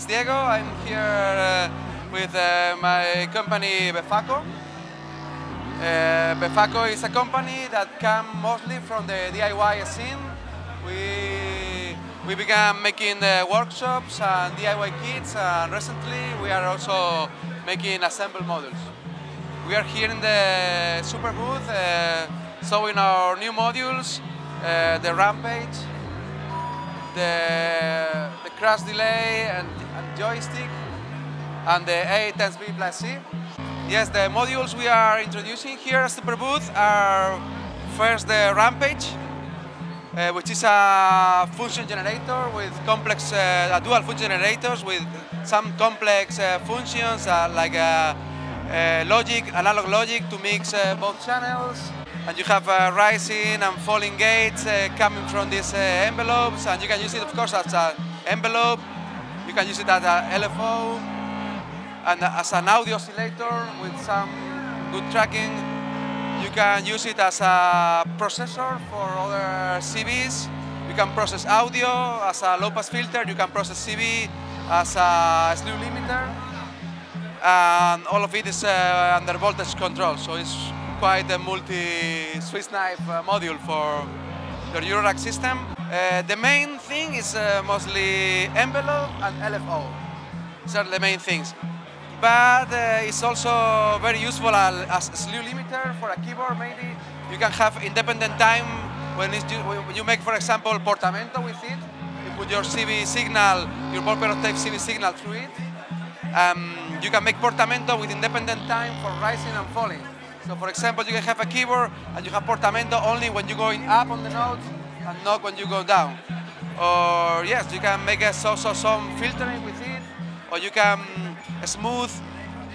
is Diego. I'm here uh, with uh, my company Befaco. Uh, Befaco is a company that came mostly from the DIY scene. We, we began making workshops and DIY kits and recently we are also making assemble models. We are here in the Superbooth uh, showing our new modules, uh, the Rampage, the, the Crush Delay and, and joystick, and the A times B plus C. Yes, the modules we are introducing here at Superbooth are first the Rampage, uh, which is a function generator with complex, uh, dual function generators with some complex uh, functions uh, like uh, uh, logic, analog logic to mix both channels. And you have uh, rising and falling gates uh, coming from these uh, envelopes, and you can use it, of course, as an envelope. You can use it as an LFO, and as an audio oscillator with some good tracking. You can use it as a processor for other CVs. You can process audio as a low-pass filter. You can process CV as a slew limiter. And all of it is uh, under voltage control, so it's quite a multi-Swiss knife uh, module for your Eurorack system. Uh, the main thing is uh, mostly envelope and LFO. These are the main things but uh, it's also very useful as a slew limiter for a keyboard maybe. You can have independent time when, when you make, for example, portamento with it. You put your CV signal, your tape CV signal through it. Um, you can make portamento with independent time for rising and falling. So for example, you can have a keyboard and you have portamento only when you're going up on the notes and not when you go down. Or yes, you can make a so, so some filtering with it, or you can smooth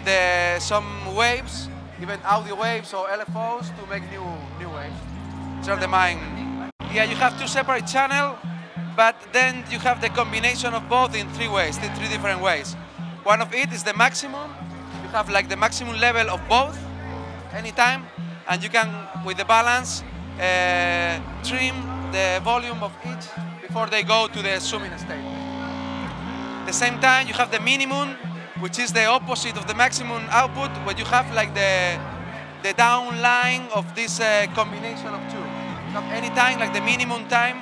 the, some waves, even audio waves or LFOs to make new, new waves. These are the main. Yeah, you have two separate channels, but then you have the combination of both in three ways, in three different ways. One of it is the maximum. You have like the maximum level of both anytime, and you can, with the balance, uh, trim the volume of each before they go to the zooming state. At the same time, you have the minimum which is the opposite of the maximum output when you have like the the down line of this uh, combination of two. Have any time like the minimum time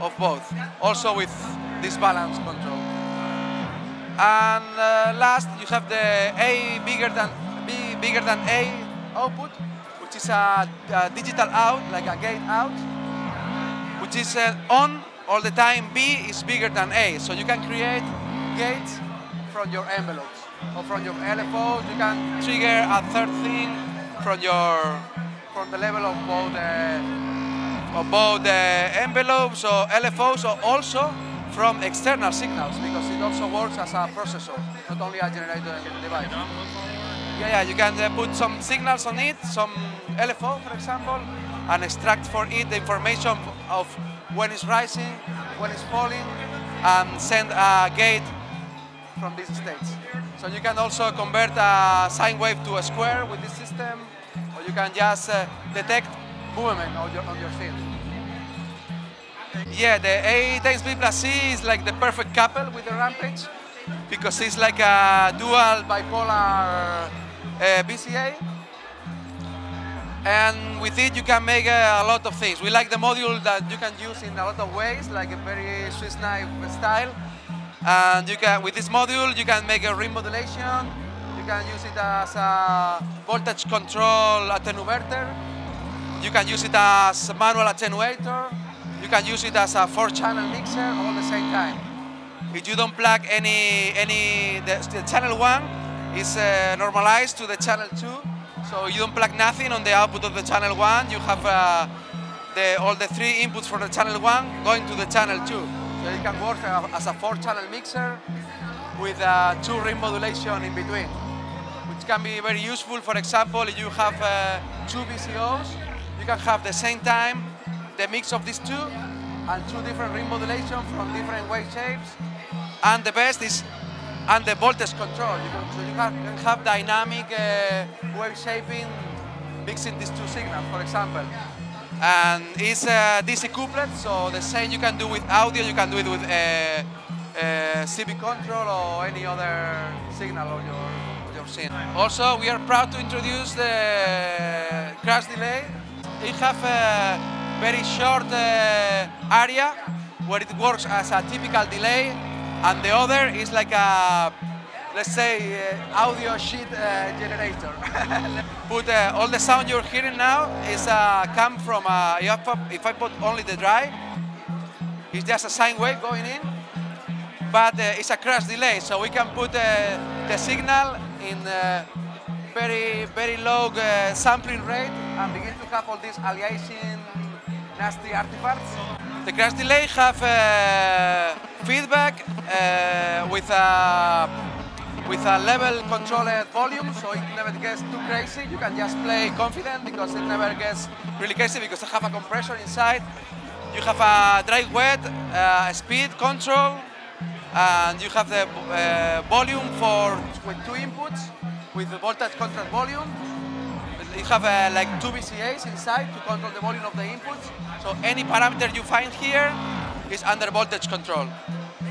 of both, also with this balance control. And uh, last, you have the A bigger than B bigger than A output, which is a, a digital out, like a gate out, which is uh, on all the time. B is bigger than A, so you can create gates from your envelopes or from your LFOs. You can trigger a third thing from your from the level of both the of both the envelopes or LFOs or also from external signals because it also works as a processor, not only a generator device. Yeah, you can uh, put some signals on it, some LFO, for example, and extract for it the information of when it's rising, when it's falling, and send a gate from these states. So you can also convert a sine wave to a square with this system, or you can just uh, detect movement on your, on your scene. Yeah, the A times B plus C is like the perfect couple with the Rampage, because it's like a dual bipolar VCA. And with it, you can make uh, a lot of things. We like the module that you can use in a lot of ways, like a very Swiss knife style. And you can, with this module, you can make a ring modulation. You can use it as a voltage control attenuator. You can use it as a manual attenuator. You can use it as a four-channel mixer all at the same time. If you don't plug any, any the, the channel one is uh, normalized to the channel two, so you don't plug nothing on the output of the channel one. You have uh, the, all the three inputs for the channel one going to the channel two. So it can work as a four-channel mixer with a two ring modulation in between, which can be very useful. For example, if you have uh, two VCOs, you can have the same time the mix of these two and two different ring modulation from different wave shapes. And the best is and the voltage control. You can, so you can, can have dynamic uh, wave shaping mixing these two signals, for example and it's a DC couplet, so the same you can do with audio, you can do it with uh, uh, CV control or any other signal on your, your scene. Also, we are proud to introduce the Crush Delay. It have a very short uh, area where it works as a typical delay, and the other is like a let's say, uh, audio sheet uh, generator. Put uh, all the sound you're hearing now is uh, come from, uh, if I put only the drive, it's just a sine wave going in, but uh, it's a Crush Delay, so we can put the signal in very, very low sampling rate and begin to have all these aliasing nasty artifacts. The Crush Delay have feedback with a with a level controlled volume, so it never gets too crazy. You can just play confident because it never gets really crazy because I have a compressor inside. You have a dry wet, uh, speed control, and you have the uh, volume for with two inputs with the voltage control volume. You have uh, like two VCAs inside to control the volume of the inputs. So any parameter you find here is under voltage control.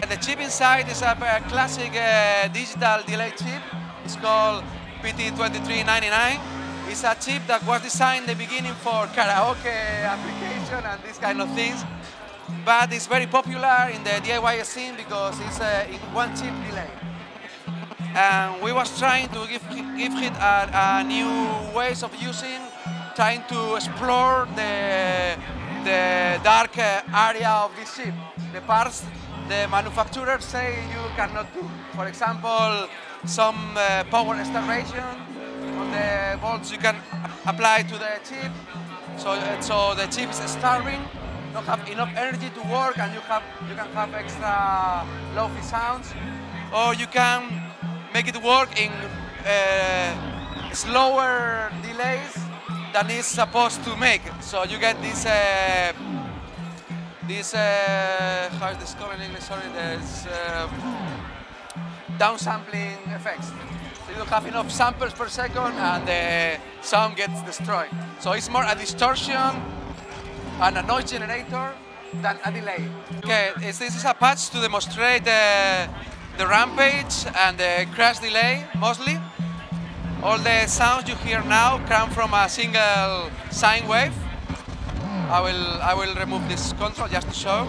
And the chip inside is a classic uh, digital delay chip. It's called PT2399. It's a chip that was designed in the beginning for karaoke application and these kind of things. But it's very popular in the DIY scene because it's a one chip delay. And we was trying to give, give it a, a new ways of using, trying to explore the, the dark area of this chip. The parts the manufacturers say you cannot do. For example, some uh, power starvation on the volts you can apply to the chip. So, uh, so the chip is starving, don't have enough energy to work, and you have you can have extra low-fi sounds, or you can make it work in uh, slower delays than it's supposed to make. So you get this uh, this, uh, how is this called in English? Sorry, there's uh, downsampling effects. So you don't have enough samples per second and the sound gets destroyed. So it's more a distortion and a noise generator than a delay. Okay, this is a patch to demonstrate the, the rampage and the Crush Delay mostly. All the sounds you hear now come from a single sine wave. I will, I will remove this control just to show.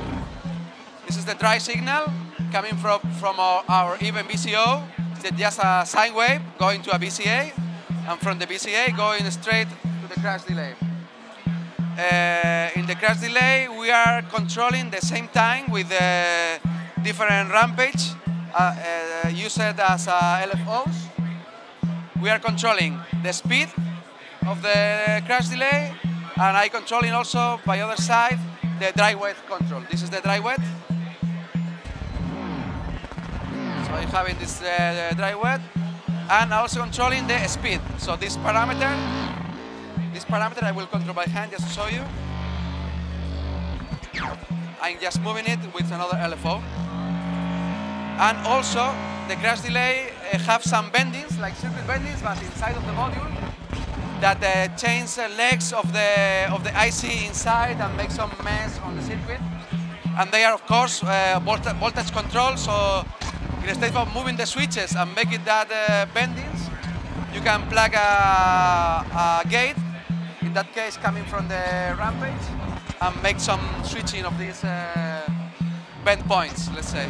This is the dry signal coming from, from our, our even VCO. It's just a sine wave going to a VCA, and from the VCA going straight to the Crush Delay. Uh, in the Crush Delay, we are controlling the same time with the different rampage uh, uh, used as uh, LFOs. We are controlling the speed of the Crush Delay and I controlling also by other side the dry wet control. This is the dry wet. So I'm having this uh, dry wet and also controlling the speed. So this parameter, this parameter I will control by hand just to show you. I'm just moving it with another LFO. And also the Crush Delay uh, have some bendings, like circuit bendings, but inside of the module that uh, change the legs of the of the IC inside and make some mess on the circuit. And they are of course uh, volta voltage control. So instead of moving the switches and making that uh, bendings, you can plug a, a, gate. In that case, coming from the rampage, and make some switching of these uh, bend points. Let's say.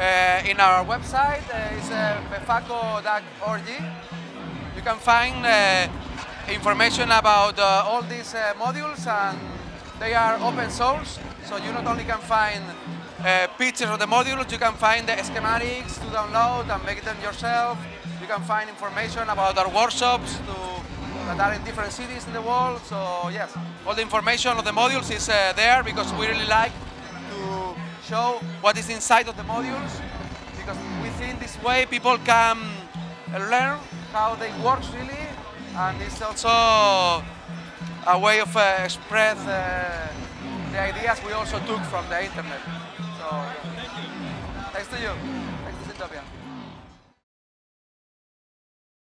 Uh, in our website uh, is uh, befaco.org. You can find information about uh, all these uh, modules and they are open source. So you not only can find uh, pictures of the modules, you can find the schematics to download and make them yourself. You can find information about our workshops to, that are in different cities in the world. So yes, all the information of the modules is uh, there because we really like show what is inside of the modules because we think this way people can learn how they work really and it's also a way of uh, express uh, the ideas we also took from the internet. So, thanks to you. Thanks to Synthtopia.